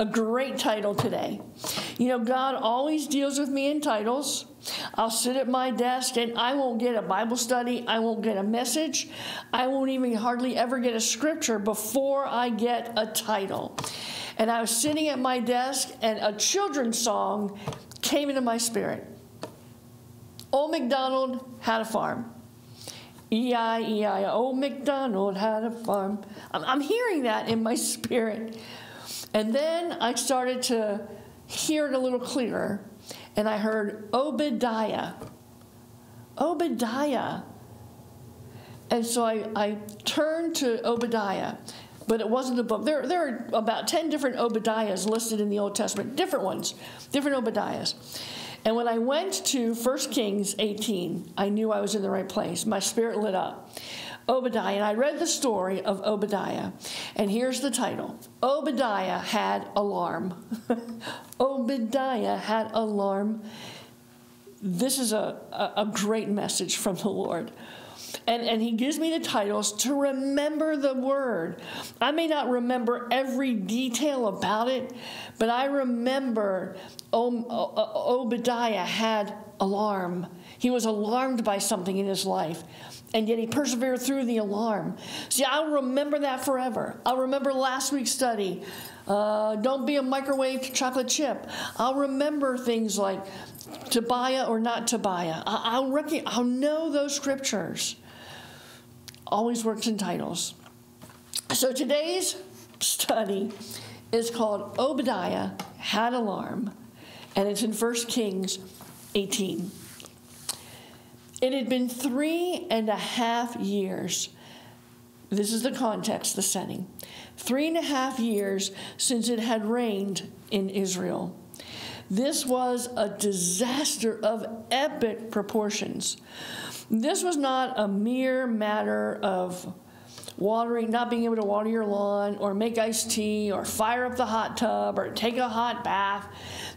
a great title today. You know, God always deals with me in titles. I'll sit at my desk and I won't get a Bible study, I won't get a message, I won't even hardly ever get a scripture before I get a title. And I was sitting at my desk and a children's song came into my spirit. Old MacDonald had a farm. E-I-E-I, old MacDonald had a farm. I'm, I'm hearing that in my spirit. And then I started to hear it a little clearer, and I heard Obadiah. Obadiah. And so I, I turned to Obadiah, but it wasn't the book. There, there are about 10 different Obadiahs listed in the Old Testament, different ones, different Obadiahs. And when I went to 1 Kings 18, I knew I was in the right place. My spirit lit up. Obadiah, and I read the story of Obadiah, and here's the title Obadiah had alarm. Obadiah had alarm. This is a, a, a great message from the Lord. And, and he gives me the titles to remember the word. I may not remember every detail about it, but I remember Obadiah had alarm. He was alarmed by something in his life, and yet he persevered through the alarm. See, I'll remember that forever. I'll remember last week's study. Uh, don't be a microwave chocolate chip. I'll remember things like Tobiah or not Tobiah. I'll, rec- I'll know those scriptures. Always works in titles. So today's study is called Obadiah Had Alarm, and it's in 1 Kings 18. It had been three and a half years. This is the context, the setting. Three and a half years since it had rained in Israel. This was a disaster of epic proportions. This was not a mere matter of watering, not being able to water your lawn or make iced tea or fire up the hot tub or take a hot bath.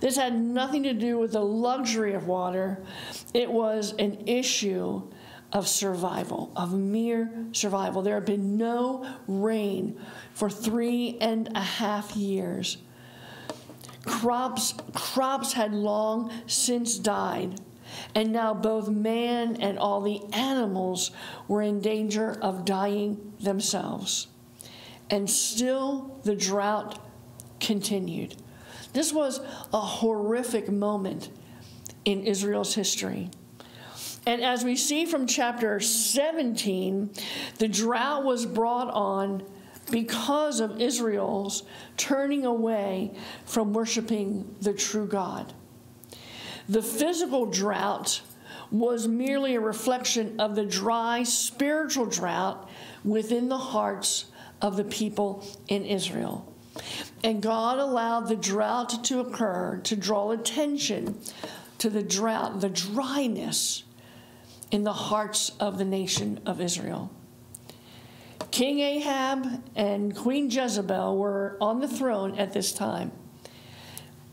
This had nothing to do with the luxury of water. It was an issue of survival, of mere survival. There had been no rain for three and a half years. Crops, crops had long since died, and now both man and all the animals were in danger of dying themselves. And still the drought continued. This was a horrific moment in Israel's history. And as we see from chapter 17, the drought was brought on because of Israel's turning away from worshiping the true God. The physical drought was merely a reflection of the dry spiritual drought within the hearts of the people in Israel. And God allowed the drought to occur to draw attention to the drought, the dryness in the hearts of the nation of Israel. King Ahab and Queen Jezebel were on the throne at this time.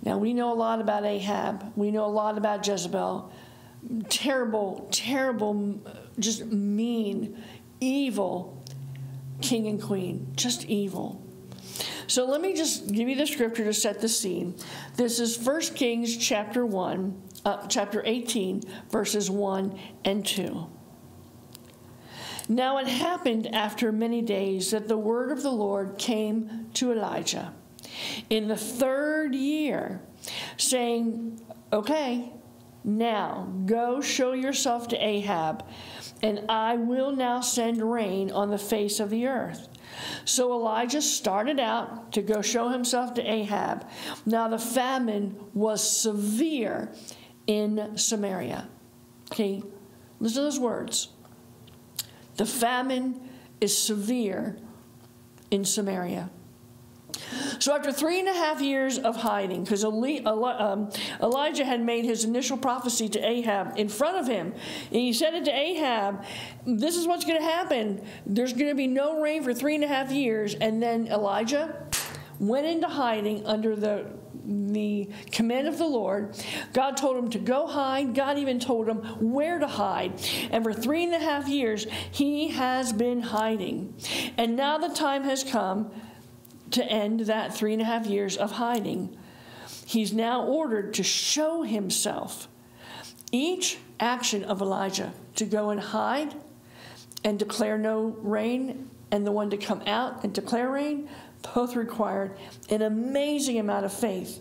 Now, we know a lot about Ahab, we know a lot about Jezebel. Terrible, terrible, just mean, evil king and queen, just evil. So let me just give you the scripture to set the scene. This is 1 Kings chapter 1, uh, chapter 18, verses 1 and 2. Now it happened after many days that the word of the Lord came to Elijah in the third year, saying, Okay, now go show yourself to Ahab, and I will now send rain on the face of the earth. So Elijah started out to go show himself to Ahab. Now the famine was severe in Samaria. Okay, listen to those words. The famine is severe in Samaria. So, after three and a half years of hiding, because um, Elijah had made his initial prophecy to Ahab in front of him, and he said it to Ahab, This is what's going to happen. There's going to be no rain for three and a half years. And then Elijah went into hiding under the the command of the Lord. God told him to go hide. God even told him where to hide. And for three and a half years, he has been hiding. And now the time has come to end that three and a half years of hiding. He's now ordered to show himself. Each action of Elijah to go and hide and declare no rain, and the one to come out and declare rain, both required an amazing amount of faith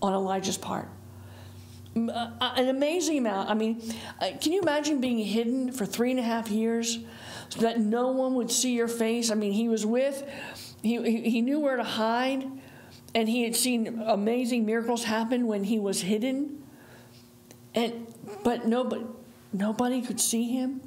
on Elijah's part. Uh, uh, an amazing amount. I mean, uh, can you imagine being hidden for three and a half years so that no one would see your face? I mean, he was with, he, he knew where to hide, and he had seen amazing miracles happen when he was hidden. And but nobody nobody could see him.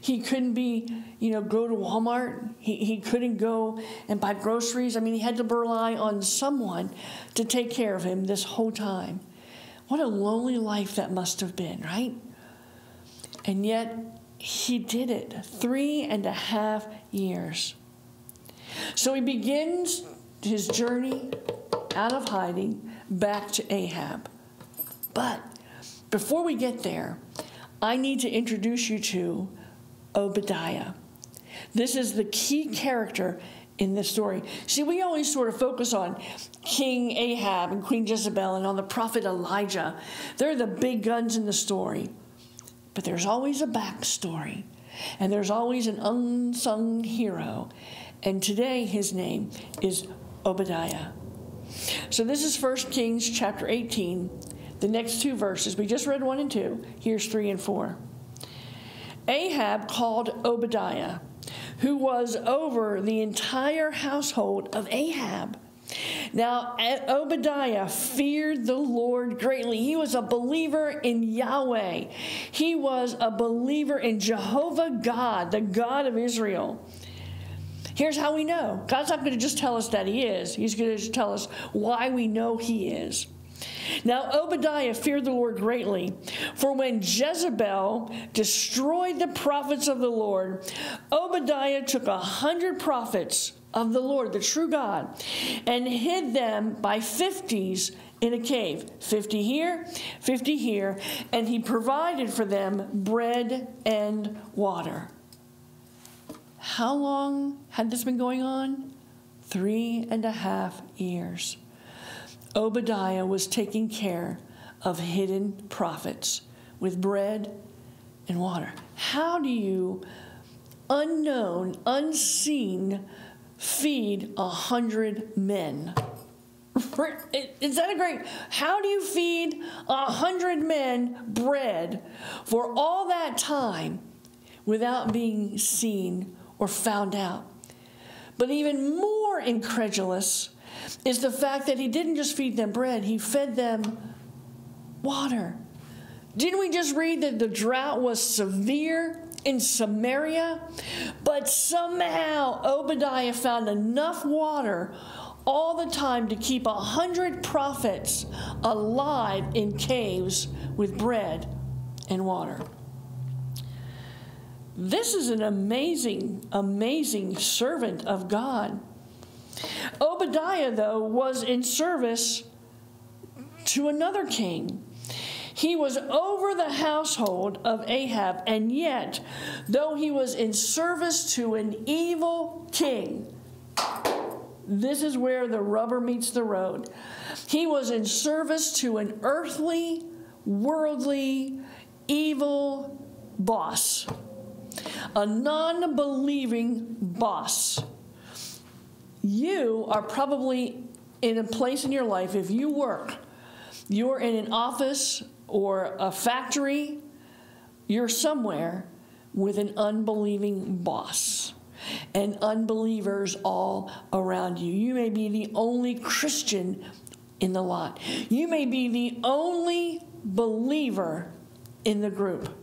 He couldn't be, you know, go to Walmart. He, he couldn't go and buy groceries. I mean, he had to rely on someone to take care of him this whole time. What a lonely life that must have been, right? And yet, he did it three and a half years. So he begins his journey out of hiding back to Ahab. But before we get there, I need to introduce you to Obadiah. This is the key character in this story. See, we always sort of focus on King Ahab and Queen Jezebel and on the prophet Elijah. They're the big guns in the story. But there's always a backstory, and there's always an unsung hero. And today his name is Obadiah. So this is 1 Kings chapter 18, the next two verses. We just read 1 and 2. Here's 3 and 4. Ahab called Obadiah, who was over the entire household of Ahab. Now, Obadiah feared the Lord greatly. He was a believer in Yahweh. He was a believer in Jehovah God, the God of Israel. Here's how we know God's not going to just tell us that He is, He's going to tell us why we know He is. Now Obadiah feared the Lord greatly, for when Jezebel destroyed the prophets of the Lord, Obadiah took a hundred prophets of the Lord, the true God, and hid them by fifties in a cave 50 here, 50 here, and he provided for them bread and water. How long had this been going on? Three and a half years. Obadiah was taking care of hidden prophets with bread and water. How do you, unknown, unseen, feed a hundred men? Is that a great? How do you feed a hundred men bread for all that time without being seen or found out? But even more incredulous is the fact that he didn't just feed them bread, he fed them water. Didn't we just read that the drought was severe in Samaria? But somehow Obadiah found enough water all the time to keep a hundred prophets alive in caves with bread and water. This is an amazing, amazing servant of God. Obadiah, though, was in service to another king. He was over the household of Ahab, and yet, though he was in service to an evil king, this is where the rubber meets the road. He was in service to an earthly, worldly, evil boss, a non believing boss you are probably in a place in your life, if you work, you're in an office or a factory, you're somewhere with an unbelieving boss and unbelievers all around you. You may be the only Christian in the lot, you may be the only believer in the group.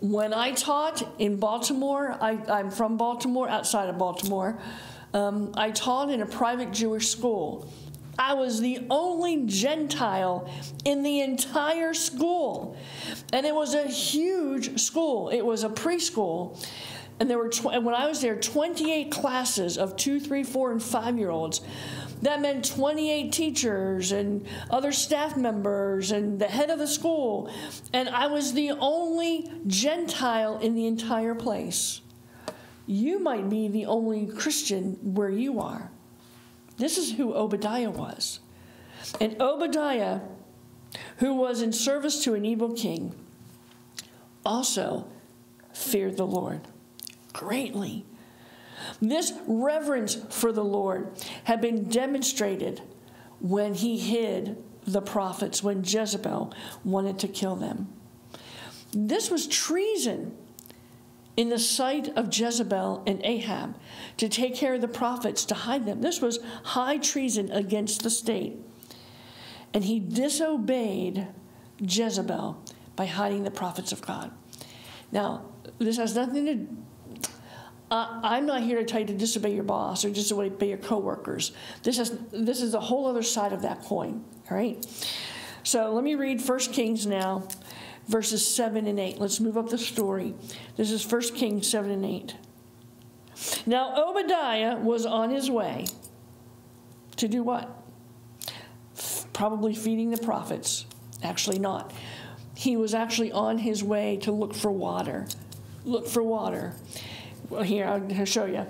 When I taught in Baltimore, I, am from Baltimore, outside of Baltimore. Um, I taught in a private Jewish school. I was the only Gentile in the entire school. And it was a huge school. It was a preschool. And there were, tw- when I was there, 28 classes of two, three, four, and five year olds. that meant 28 teachers and other staff members and the head of the school. And I was the only Gentile in the entire place. You might be the only Christian where you are. This is who Obadiah was. And Obadiah, who was in service to an evil king, also feared the Lord greatly. This reverence for the Lord had been demonstrated when he hid the prophets, when Jezebel wanted to kill them. This was treason in the sight of Jezebel and Ahab to take care of the prophets, to hide them. This was high treason against the state. And he disobeyed Jezebel by hiding the prophets of God. Now, this has nothing to uh, I'm not here to tell you to disobey your boss or disobey your coworkers. This is this is a whole other side of that coin. All right. So let me read 1 Kings now, verses 7 and 8. Let's move up the story. This is 1 Kings 7 and 8. Now Obadiah was on his way to do what? Probably feeding the prophets. Actually, not. He was actually on his way to look for water. Look for water. Well, here, I'll show you.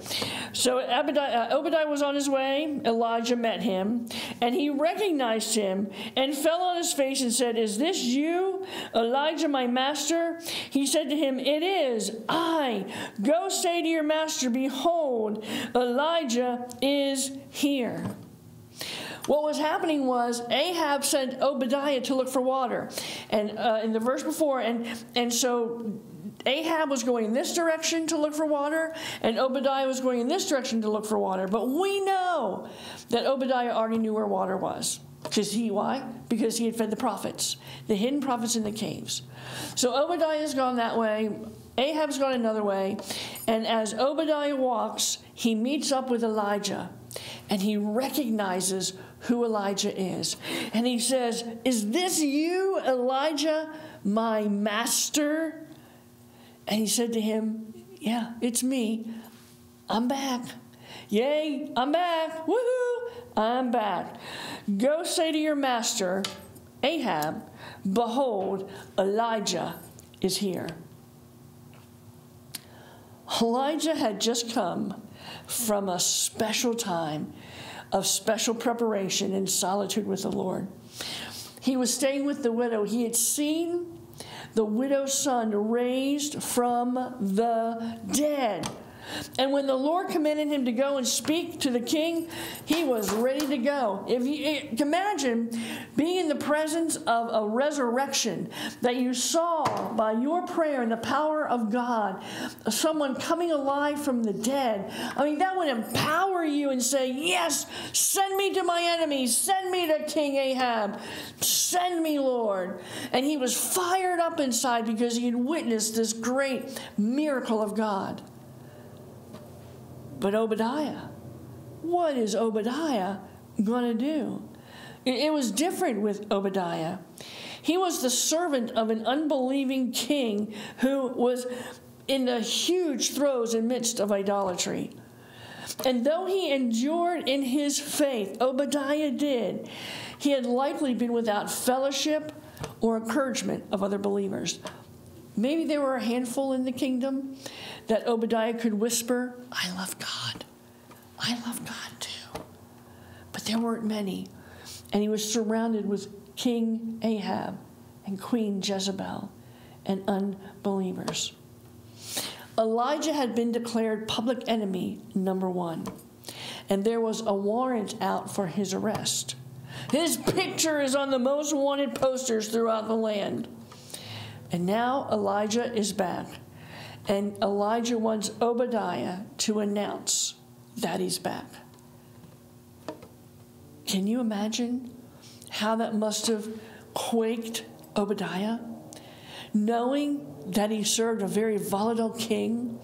So Obadiah, uh, Obadiah was on his way. Elijah met him, and he recognized him and fell on his face and said, Is this you, Elijah, my master? He said to him, It is I. Go say to your master, Behold, Elijah is here. What was happening was Ahab sent Obadiah to look for water, and uh, in the verse before, and and so Ahab was going in this direction to look for water, and Obadiah was going in this direction to look for water. But we know that Obadiah already knew where water was. Because he, why? Because he had fed the prophets, the hidden prophets in the caves. So Obadiah has gone that way. Ahab's gone another way. And as Obadiah walks, he meets up with Elijah and he recognizes who Elijah is. And he says, Is this you, Elijah, my master? And he said to him, Yeah, it's me. I'm back. Yay, I'm back. Woohoo, I'm back. Go say to your master, Ahab, Behold, Elijah is here. Elijah had just come from a special time of special preparation in solitude with the Lord. He was staying with the widow. He had seen the widow's son raised from the dead. And when the Lord commanded him to go and speak to the king, he was ready to go. If you eh, imagine being in the presence of a resurrection that you saw by your prayer and the power of God, someone coming alive from the dead, I mean, that would empower you and say, Yes, send me to my enemies, send me to King Ahab, send me, Lord. And he was fired up inside because he had witnessed this great miracle of God. But Obadiah, what is Obadiah going to do? It, was different with Obadiah. He was the servant of an unbelieving king who was in the huge throes and midst of idolatry. And though he endured in his faith, Obadiah did, he had likely been without fellowship or encouragement of other believers. Maybe there were a handful in the kingdom, that Obadiah could whisper, I love God. I love God too. But there weren't many. And he was surrounded with King Ahab and Queen Jezebel and unbelievers. Elijah had been declared public enemy number one, and there was a warrant out for his arrest. His picture is on the most wanted posters throughout the land. And now Elijah is back and Elijah wants Obadiah to announce that he's back. Can you imagine how that must have quaked Obadiah? Knowing that he served a very volatile king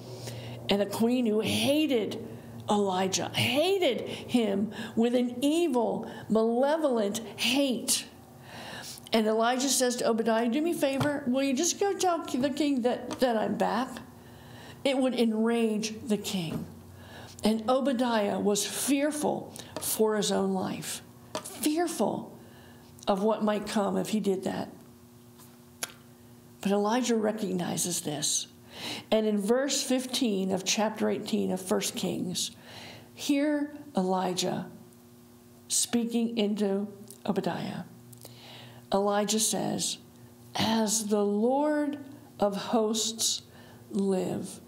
and a queen who hated Elijah, hated him with an evil, malevolent hate. And Elijah says to Obadiah, Do me a favor, will you just go tell the king that, that I'm back? It would enrage the king. And Obadiah was fearful for his own life, fearful of what might come if he did that. But Elijah recognizes this. And in verse 15 of chapter 18 of 1 Kings, hear Elijah speaking into Obadiah. Elijah says, As the Lord of hosts live,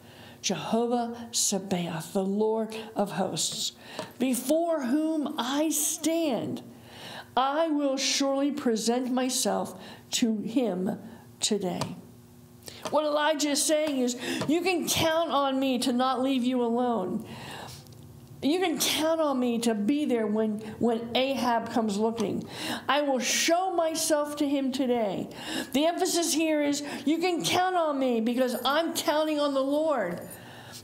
Jehovah Sabaoth, the Lord of hosts, before whom I stand, I will surely present myself to him today. What Elijah is saying is, You can count on me to not leave you alone. You can count on me to be there when, when Ahab comes looking. I will show myself to him today. The emphasis here is you can count on me because I'm counting on the Lord.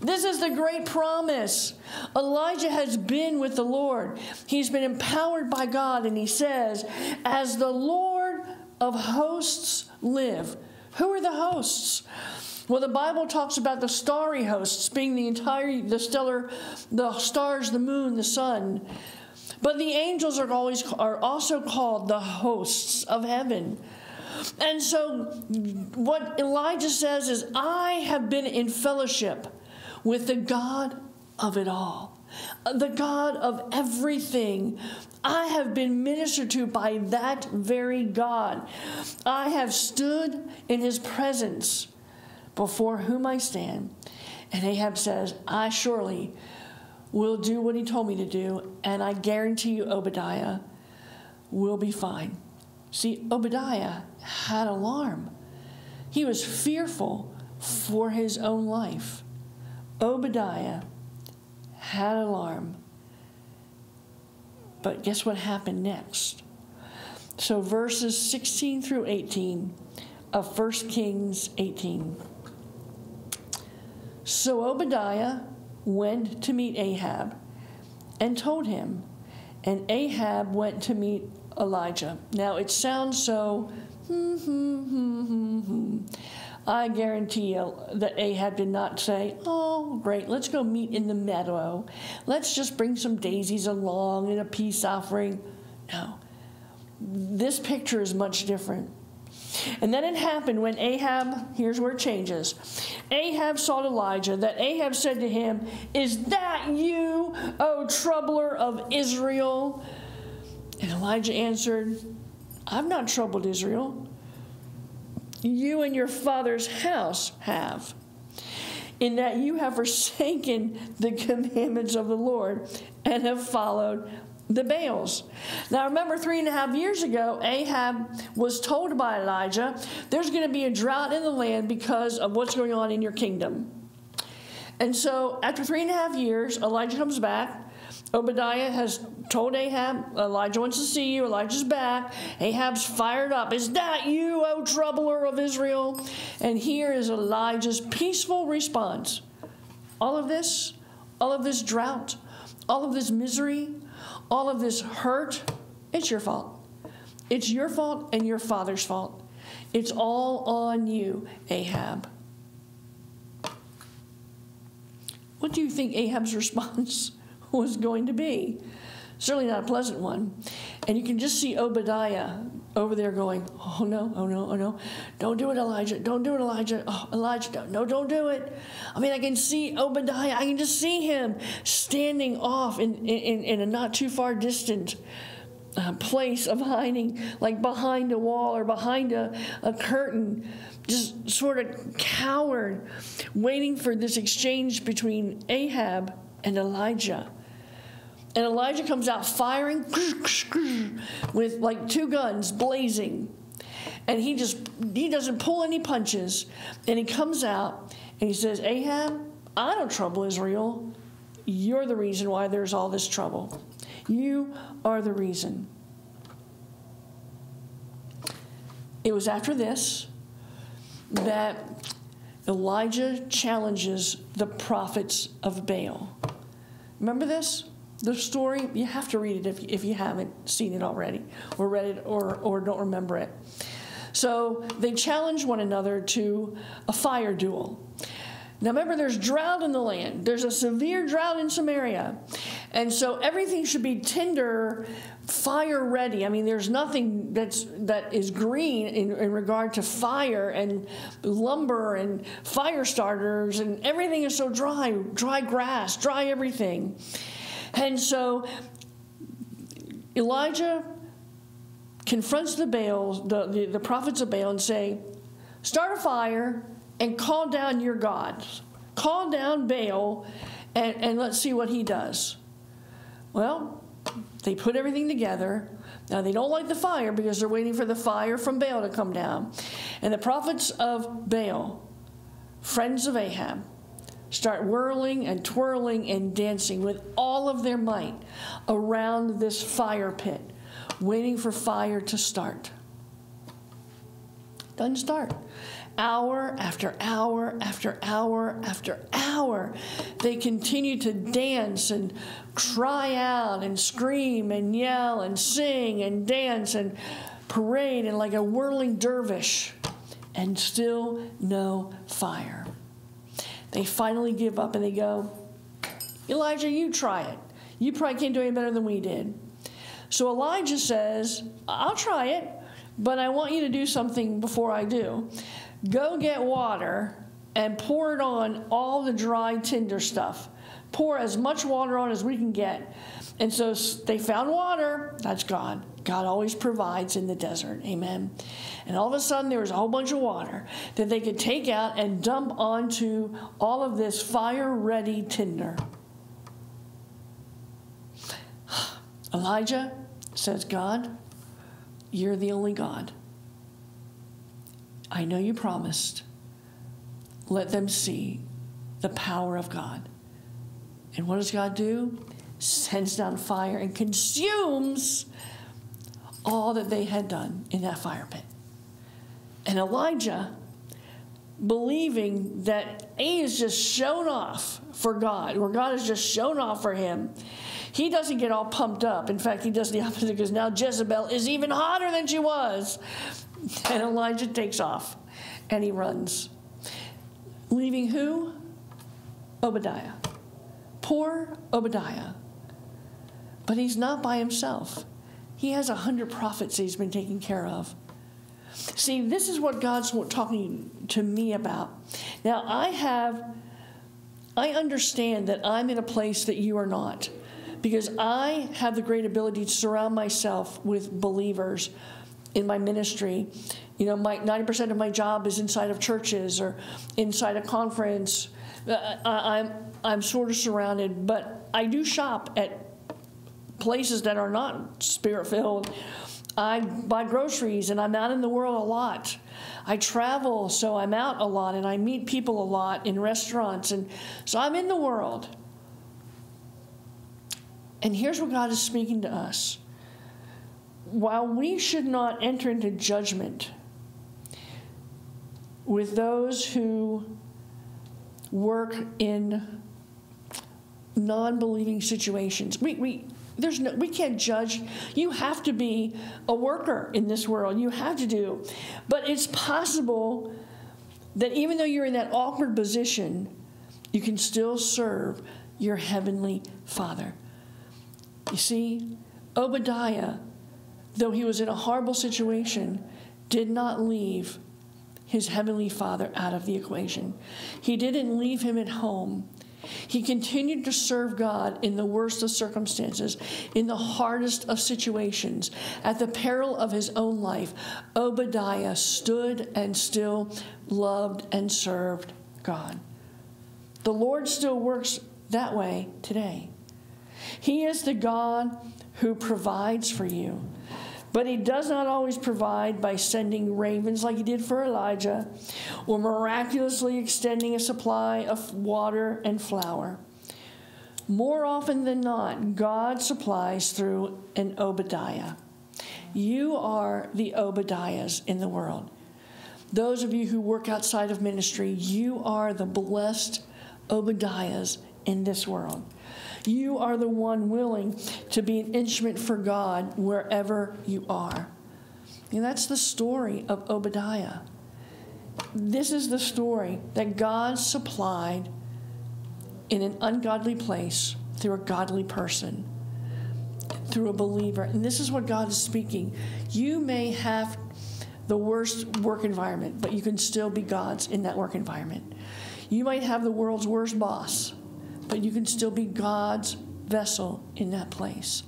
This is the great promise. Elijah has been with the Lord. He's been empowered by God, and he says, As the Lord of hosts live. Who are the hosts? Well, the Bible talks about the starry hosts being the entire, the stellar, the stars, the moon, the sun. But the angels are always are also called the hosts of heaven. And so what Elijah says is, I have been in fellowship with the God of it all, the God of everything. I have been ministered to by that very God. I have stood in his presence before whom I stand. And Ahab says, I surely will do what he told me to do, and I guarantee you, Obadiah will be fine. See, Obadiah had alarm. He was fearful for his own life. Obadiah had alarm. But guess what happened next? So, verses 16 through 18 of 1 Kings 18. So Obadiah went to meet Ahab and told him, and Ahab went to meet Elijah. Now it sounds so, hmm, hmm, hmm, hmm, hmm. I guarantee you that Ahab did not say, Oh, great, let's go meet in the meadow. Let's just bring some daisies along and a peace offering. No. This picture is much different. And then it happened when Ahab, here's where it changes. Ahab sought Elijah, that Ahab said to him, Is that you, O troubler of Israel? And Elijah answered, I've not troubled Israel. You and your father's house have, in that you have forsaken the commandments of the Lord and have followed the Baals. Now, remember, three and a half years ago, Ahab was told by Elijah, there's going to be a drought in the land because of what's going on in your kingdom. And so, after three and a half years, Elijah comes back. Obadiah has told Ahab, Elijah wants to see you. Elijah's back. Ahab's fired up. Is that you, O troubler of Israel? And here is Elijah's peaceful response. All of this, all of this drought, all of this misery, all of this hurt, it's your fault. It's your fault and your father's fault. It's all on you, Ahab. What do you think Ahab's response was going to be? Certainly not a pleasant one. And you can just see Obadiah over there going, Oh no, oh no, oh no. Don't do it, Elijah. Don't do it, Elijah. Oh, Elijah, don't, no, don't do it. I mean, I can see Obadiah. I can just see him standing off in, in, in a not too far distant uh, place of hiding, like behind a wall or behind a, a curtain, just sort of cowered, waiting for this exchange between Ahab and Elijah. And Elijah comes out firing with like two guns blazing. And he just he doesn't pull any punches. And he comes out and he says, Ahab, I don't trouble Israel. You're the reason why there's all this trouble. You are the reason. It was after this that Elijah challenges the prophets of Baal. Remember this? The story, you have to read it if, if you haven't seen it already or read it or, or don't remember it. So they challenge one another to a fire duel. Now remember, there's drought in the land. There's a severe drought in Samaria. And so everything should be tinder, fire ready. I mean, there's nothing that's that is green in, in regard to fire and lumber and fire starters, and everything is so dry, dry grass, dry everything. And so Elijah confronts the Baals, the, the, the prophets of Baal, and say, start a fire and call down your gods. Call down Baal and, and let's see what he does. Well, they put everything together. Now, they don't like the fire because they're waiting for the fire from Baal to come down. And the prophets of Baal, friends of Ahab, start whirling and twirling and dancing with all of their might around this fire pit, waiting for fire to start. Doesn't start hour after hour after hour after hour. They continue to dance and cry out and scream and yell and sing and dance and parade and like a whirling dervish, and still no fire. They finally give up and they go, Elijah, you try it. You probably can't do any better than we did. So Elijah says, I'll try it, but I want you to do something before I do. Go get water and pour it on all the dry tinder stuff. Pour as much water on as we can get. And so they found water. That's God. God always provides in the desert. Amen. And all of a sudden, there was a whole bunch of water that they could take out and dump onto all of this fire ready tinder. Elijah says, God, you're the only God. I know you promised. Let them see the power of God. And what does God do? Sends down fire and consumes all that they had done in that fire pit. And Elijah, believing that he is just shown off for God, or God has just shown off for him, he doesn't get all pumped up. In fact, he does the opposite because now Jezebel is even hotter than she was. And Elijah takes off and he runs. Leaving who? Obadiah. Poor Obadiah. But he's not by himself. He has a hundred prophets he's been taking care of. See, this is what God's talking to me about. Now, I have, I understand that I'm in a place that you are not because I have the great ability to surround myself with believers in my ministry. You know, my 90% of my job is inside of churches or inside a conference. Uh, I, I'm I'm sort of surrounded, but I do shop at places that are not spirit filled. I buy groceries and I'm out in the world a lot. I travel, so I'm out a lot and I meet people a lot in restaurants. And so I'm in the world. And here's what God is speaking to us while we should not enter into judgment with those who work in non-believing situations, we, we there's no we can't judge you have to be a worker in this world you have to do but it's possible that even though you're in that awkward position you can still serve your heavenly father you see obadiah though he was in a horrible situation, did not leave his heavenly father out of the equation. He didn't leave him at home. He continued to serve God in the worst of circumstances, in the hardest of situations. At the peril of his own life, Obadiah stood and still loved and served God. The Lord still works that way today. He is the God who provides for you. But he does not always provide by sending ravens like he did for Elijah, or miraculously extending a supply of water and flour. More often than not, God supplies through an Obadiah. You are the Obadiahs in the world. Those of you who work outside of ministry, you are the blessed Obadiahs in this world. You are the one willing to be an instrument for God wherever you are. And that's the story of Obadiah. this is the story that God supplied in an ungodly place through a godly person, through a believer. And this is what God is speaking. You may have the worst work environment, but you can still be God's in that work environment. You might have the world's worst boss, but you can still be God's vessel in that place.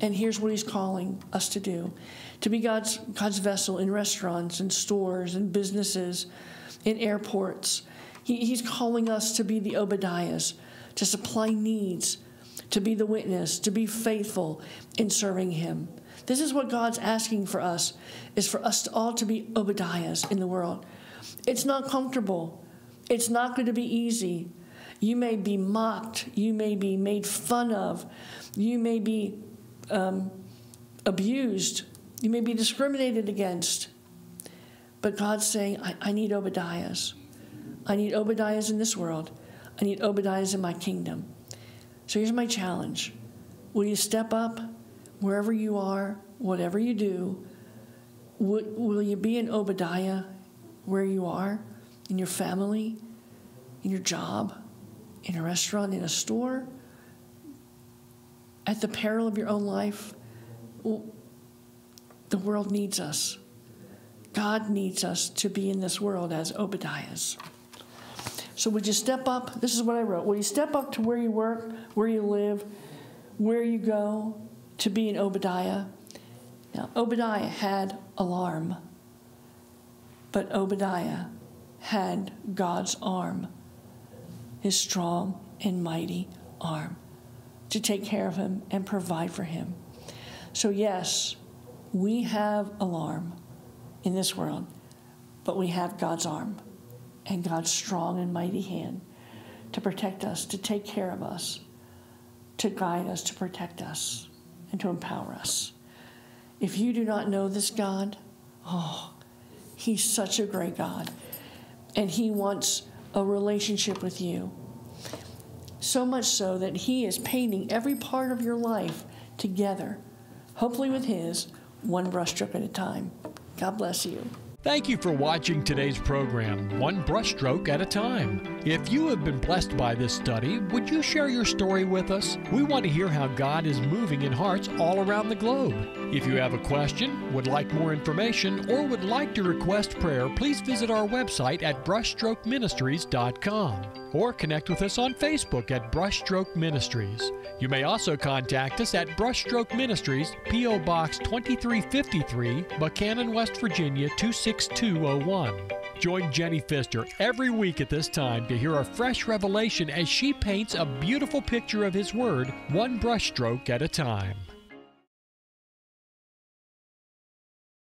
And here's what he's calling us to do to be God's, God's vessel in restaurants and stores and businesses, in airports. He, he's calling us to be the Obadiahs, to supply needs, to be the witness, to be faithful in serving him. This is what God's asking for us, is for us all to be Obadiahs in the world. It's not comfortable. It's not going to be easy. You may be mocked. You may be made fun of. You may be um, abused. You may be discriminated against. But God's saying, I, I need Obadiahs. I need Obadiahs in this world. I need Obadiahs in my kingdom. So here's my challenge Will you step up wherever you are, whatever you do? Will, will you be an Obadiah where you are, in your family, in your job, in a restaurant, in a store? at the peril of your own life, the world needs us. God needs us to be in this world as Obadiahs. So would you step up? This is what I wrote. Will you step up to where you work, where you live, where you go to be an Obadiah? Now, Obadiah had alarm, but Obadiah had God's arm, his strong and mighty arm to take care of him and provide for him. So, yes, we have alarm in this world, but we have God's arm and God's strong and mighty hand to protect us, to take care of us, to guide us, to protect us, and to empower us. If you do not know this God, oh, He's such a great God. And He wants a relationship with you. So much so that He is painting every part of your life together, hopefully with His, one brushstroke at a time. God bless you. Thank you for watching today's program, One Brushstroke at a Time. If you have been blessed by this study, would you share your story with us? We want to hear how God is moving in hearts all around the globe. If you have a question, would like more information, or would like to request prayer, please visit our website at brushstrokeministries.com or connect with us on Facebook at Brushstroke Ministries. You may also contact us at Brushstroke Ministries, P.O. Box 2353, Buckhannon, West Virginia 26201. Join Jenny Pfister every week at this time to hear a fresh revelation as she paints a beautiful picture of His Word, one brushstroke at a time.